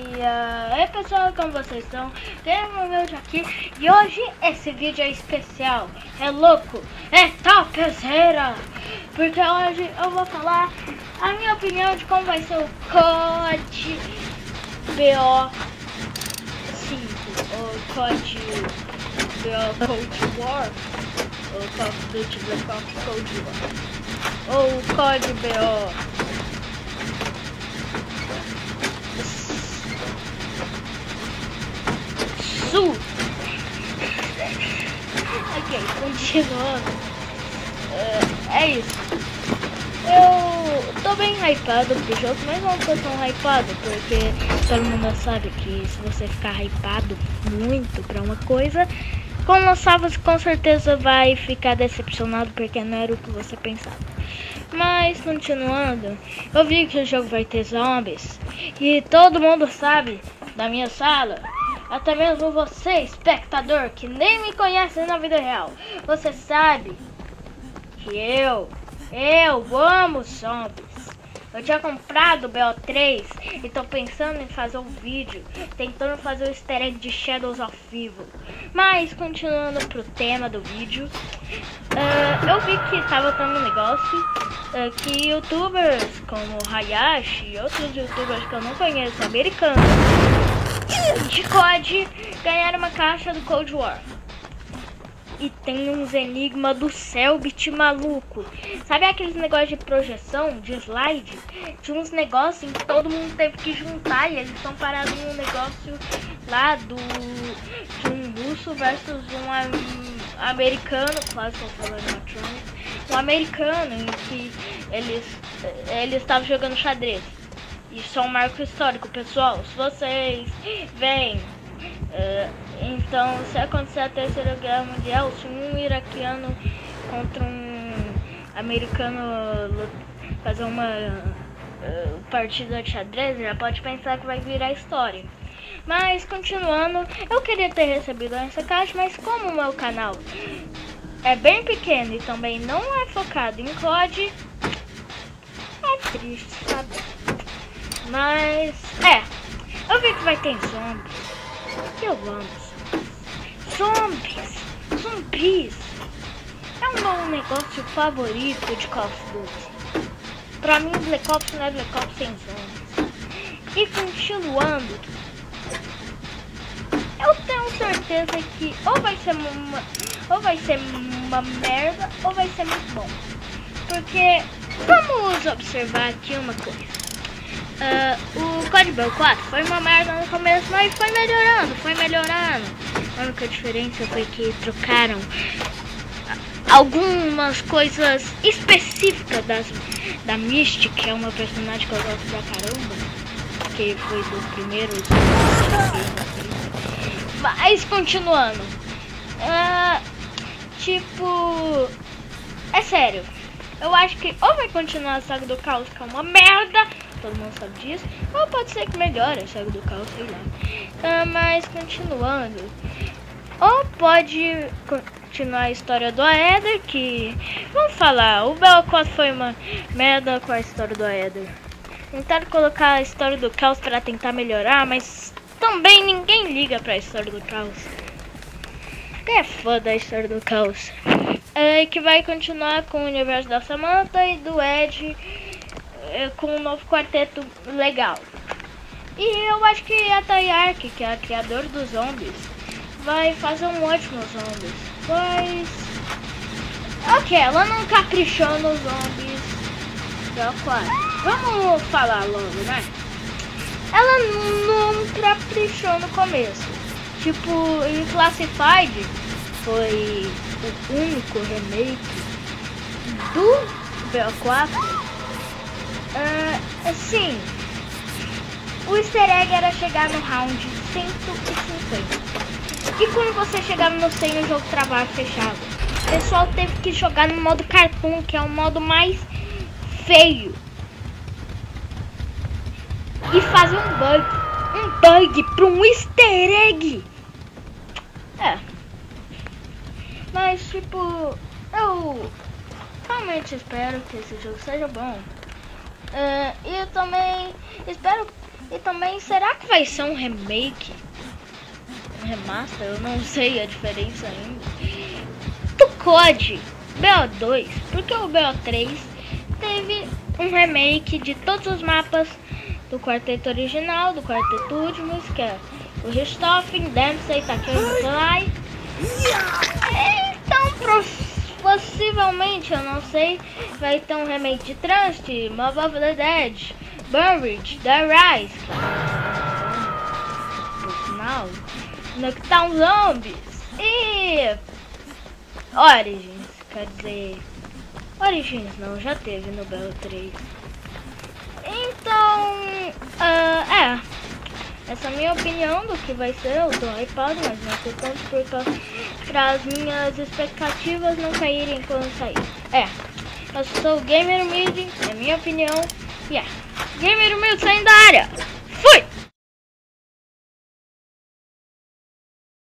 E aí pessoal, como vocês estão? Temos meu aqui e hoje esse vídeo é especial, é louco, é topzera Porque hoje eu vou falar a minha opinião de como vai ser o COD BO5 ou COD BO Cold War ou Call of Duty Black Ops Cold War ou COD BO azul. ok, continuando. Uh, é isso. Eu tô bem hypado pro jogo, mas não tô tão hypado, porque todo mundo sabe que se você ficar hypado muito pra uma coisa, quando lançar você com certeza vai ficar decepcionado porque não era o que você pensava. Mas continuando, eu vi que o jogo vai ter zombies e todo mundo sabe da minha sala até mesmo você, espectador, que nem me conhece na vida real. Você sabe que eu, eu amo zombies. Eu tinha comprado o BO3 e tô pensando em fazer um vídeo tentando fazer o easter egg de Shadows of Evil. Mas, continuando pro tema do vídeo, uh, eu vi que estava tendo um negócio uh, que youtubers como Hayashi e outros youtubers que eu não conheço, americanos, de COD ganharam uma caixa do Cold War. E tem uns enigma do Selbit maluco. Sabe aqueles negócios de projeção, de slide? Tinha uns negócios em que todo mundo teve que juntar e eles estão parados em um negócio lá do de um russo versus um am, americano, quase estou falando Trump, um americano em que eles eles estavam jogando xadrez. Isso é um marco histórico, pessoal. Se vocês veem, uh, então se acontecer a terceira guerra mundial, se um iraquiano contra um americano fazer uma uh, partida de xadrez, já pode pensar que vai virar história. Mas continuando, eu queria ter recebido essa caixa, mas como o meu canal é bem pequeno e também não é focado em COD, é triste, sabe? Mas, é. Eu vi que vai ter zombies. Eu amo zombies. Zumbis. É o meu negócio favorito de Call of Duty. Pra mim, Black Ops não é Black Ops sem zombies. E continuando, eu tenho certeza que ou vai ser uma, ou vai ser uma merda ou vai ser muito bom. Porque vamos observar aqui uma coisa. Uh, o Code Bell 4 foi uma merda no começo, mas foi melhorando, foi melhorando. A única diferença foi que trocaram algumas coisas específicas das, da Mystic, que é uma personagem que eu gosto pra caramba, que foi dos primeiros. Mas continuando. Uh, tipo. É sério. Eu acho que ou vai continuar a saga do caos, que é uma merda, todo mundo sabe disso. Ou pode ser que melhore saga do caos, sei lá. Ah, mas continuando. Ou pode continuar a história do Aether, que... Vamos falar, o Belcott foi uma merda com a história do Aether. Tentaram colocar a história do caos para tentar melhorar, mas também ninguém liga para a história do caos. Quem é fã da história do caos? É, que vai continuar com o universo da Samantha e do Ed com um novo quarteto legal. E eu acho que a Tayark, que é a criadora dos zombies, vai fazer um ótimo zombies. Mas. Ok, ela não caprichou nos zombies da Vamos falar logo, né? Ela não caprichou no começo. Tipo, em Classified foi o único remake do BO4 Uh, assim, o easter egg era chegar no round 150. E quando você chegava no 100, o jogo travava fechava. O pessoal teve que jogar no modo cartoon, que é o modo mais feio. E fazer um bug. Um bug para um easter egg. É. Mas, tipo, eu realmente espero que esse jogo seja bom. Uh, e eu também espero E também, será que vai ser um remake? Um remaster? Eu não sei a diferença ainda. Do COD BO2, porque o BO3 teve um remake de todos os mapas do quarteto original, do quarteto último, que é o Richthofen, Dempsey, Takeo Nikolai. Então, possivelmente, eu não sei, vai ter um remake de Trust, Mob of the Dead, Buried, The Rise, por final, Knockdown Zombies. E Origins, quer dizer, Origins não, já teve no Bell 3. Então, uh, é, essa é a minha opinião do que vai ser, eu tô hypado, mas não sei tanto porque para as minhas expectativas não caírem quando sair. É, eu sou Gamer Mid, é minha opinião, e yeah. é, Gamer Humilde saindo da área!